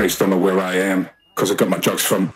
face, don't know where I am, cause I got my drugs from.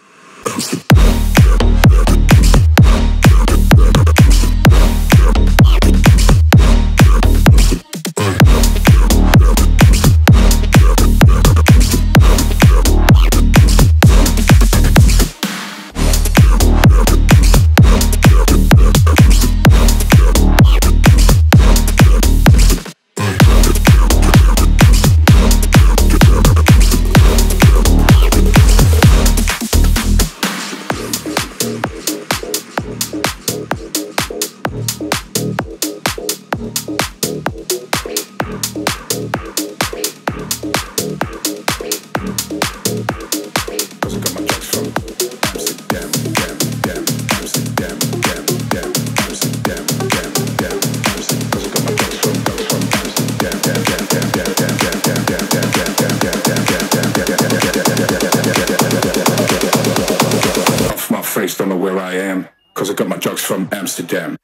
Face, don't know where I am. Cause I got my drugs from Amsterdam.